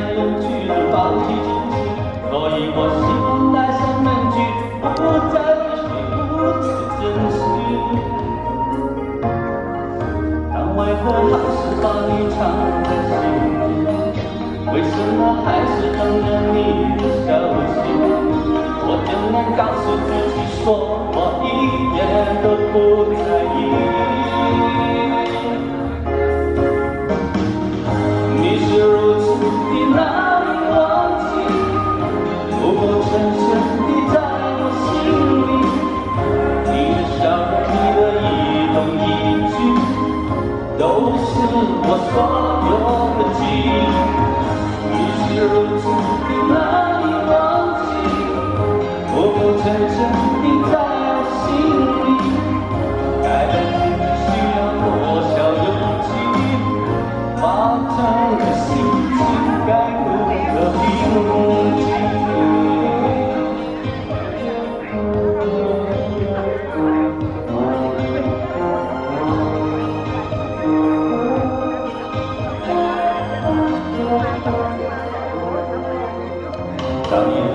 来又去就放弃，所以我心内想问句，不再寻，不去珍惜。但为何还是把你藏在心里？为什么还是等着你的消息？我怎能告诉自己说我一点都。都是我所有的记忆。你是如此的美。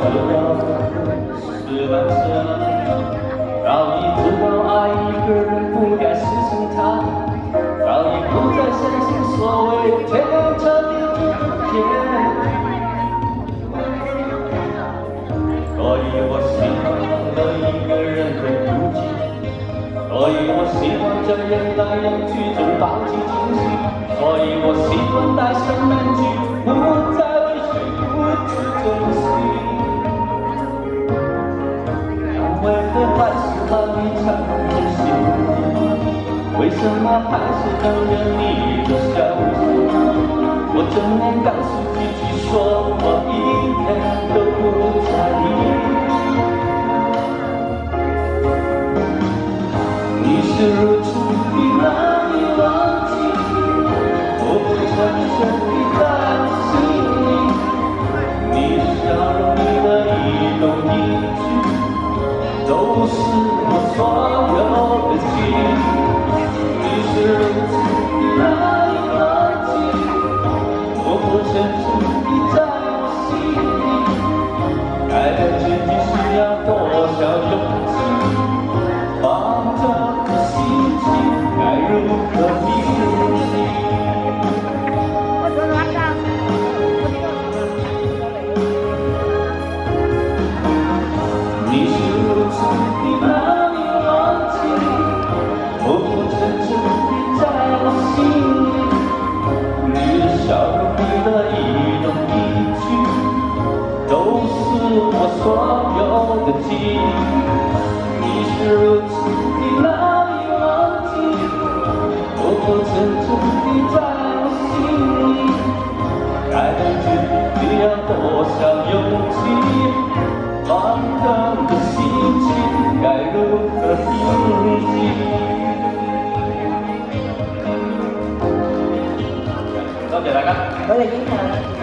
是难舍，早已知道爱一个人不该牺牲他，早已不再相信所谓天差地别。所以我习惯了一个人会孤寂，所以我习惯在人来人去中放弃惊喜，所以我习惯戴上面具，不再为谁不知珍惜。怎么还是等着你的消息？我怎能告诉自己说我一点都都是我所有的记忆。你是如此的难以忘记，默默沉沉地在我心里。改变自己需要多少勇气？放荡的心情该如何平静？多谢大家，我哋影相。